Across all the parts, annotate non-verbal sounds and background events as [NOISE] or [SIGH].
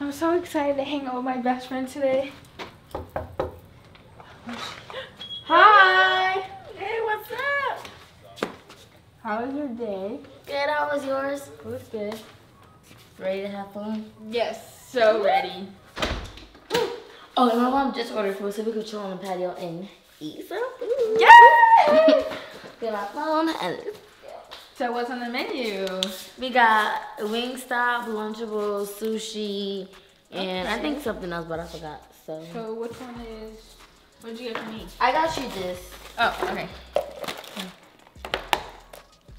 I'm so excited to hang out with my best friend today. Hi! Hey, what's up? How was your day? Good, how was yours? It was good. Ready to have fun? Yes, so ready. Oh, and my mom just ordered food so we could chill on the patio and eat some food. Yay! [LAUGHS] Get my phone and so what's on the menu? we got Wingstop, Lunchables, sushi, and I think something else, but I forgot. So So which one is, what did you get for me? I got you this. Oh, okay. I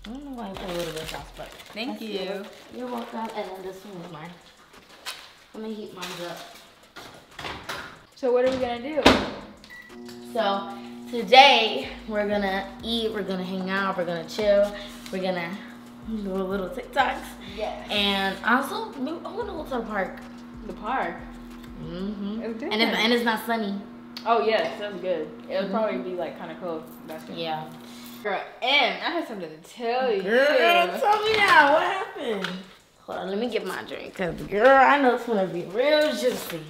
don't know why I put a little bit of sauce, but Thank you. yours. You're welcome. And then this one is mine. Let me heat mine up. So what are we gonna do? So today we're gonna eat, we're gonna hang out, we're gonna chill, we're gonna do a little TikToks, Yes. and also maybe I wanna go to the park. The park. Mm-hmm. And it's, and it's not sunny. Oh yes, that's good. It'll Mhm. probably be like kind of cold. That's good. Yeah. Girl, and I have something to tell you. tell me now what happened. Hold on, let me get my drink, cause girl, I know it's gonna be real juicy.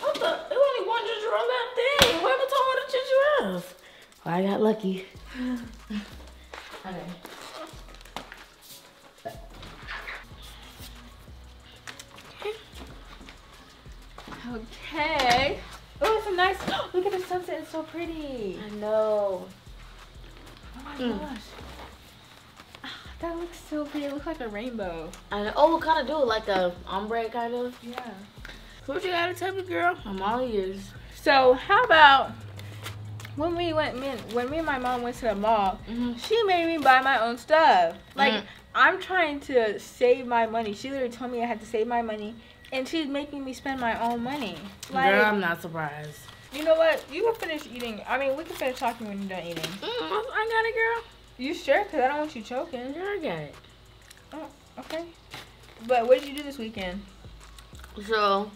What the? There's only one ginger on that thing. Whoever told me the ginger was? Well, I got lucky. [LAUGHS] okay. Okay. Oh, it's a nice. [GASPS] Look at the sunset. It's so pretty. I know. Oh my Mm. gosh. Ah, That looks so pretty. It looks like a rainbow. I know. Oh, kind of do like a ombre kind of. Yeah. What you gotta tell me, girl? I'm all ears. So how about when we went me when me and my mom went to the mall? Mm-hmm. She made me buy my own stuff. Like Mm. I'm trying to save my money. She literally told me I had to save my money, and she's making me spend my own money. Like girl, I'm not surprised. you know what? You can finish eating. I mean, we can finish talking when you're done eating. Mm, I got it, girl. You sure? Cause I don't want you choking. Girl, I got it. Oh, Okay. But what did you do this weekend? So,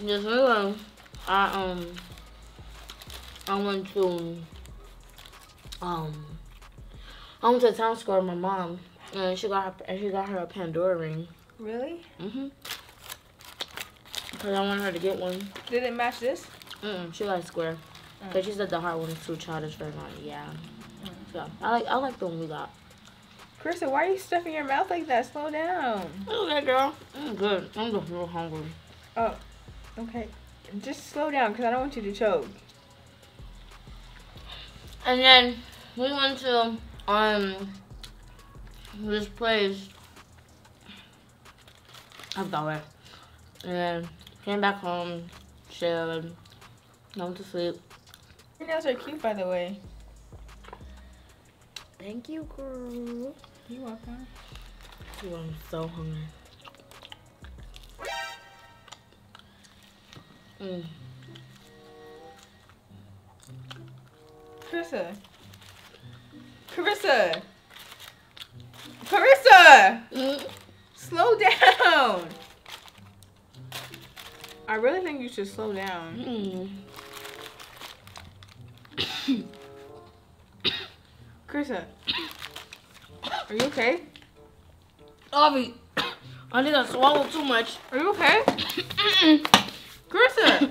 this weekend, I um, I went to um, I went to town square with my mom, and she got her, and she got her a Pandora ring. Really? Mhm. Cause I wanted her to get one. Did it match this? Mm, she got a square. Mm. Cause she said the hard one is too childish for her. Yeah. Mm. So I like I like the one we got. Krista, why are you stuffing your mouth like that? Slow down. Okay, girl. I'm good. I'm just real hungry. Oh, okay. Just slow down, cause I don't want you to choke. And then we went to um this place. I forgot where. And then came back home, chilled, went to sleep. Your nails are cute, by the way. Thank you, girl. You're welcome. Ooh, I'm so hungry. Mm. Karissa. Karissa. Karissa! Mm. Slow down! I really think you should slow down. Mm. Karissa. Are you okay? Ahvi, I think I swallowed too much. Are you okay? Mm-mm. Karissa!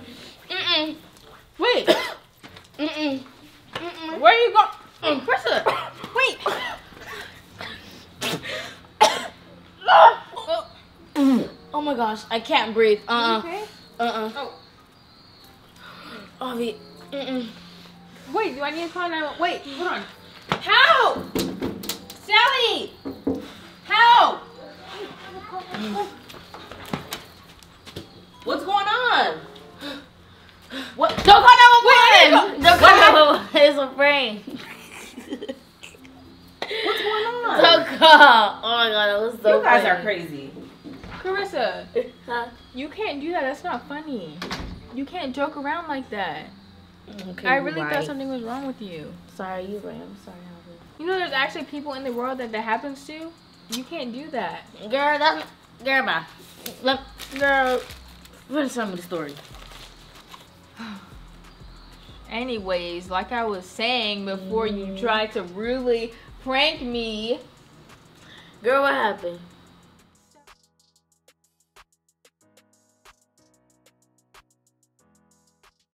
Mm-mm. Wait! Where are you going? Karissa! Oh, wait! [COUGHS] Oh my gosh, I can't breathe. Uh-uh. okay? Uh-uh. Oh. Ahvi. Mm-mm. Wait, do I need to call 911? Wait, hold on. Help! Sally! Help! What's going on? [GASPS] What? Don't call 911! Don't call 911. It's a prank. What's going on? Don't. Oh my god, that was so you guys funny. are crazy. Karissa, Huh? you can't do that. That's not funny. You can't joke around like that. Okay, I really right. thought something was wrong with you. Sorry, you right. I'm sorry, Ahvi. You know, there's actually people in the world that that happens to. You can't do that. Girl, that's girl, bye. Let, girl, finish some of the story. [SIGHS] [SIGHS] [SIGHS] Anyways, like I was saying before, you Mhm. tried to really prank me. Girl, what happened?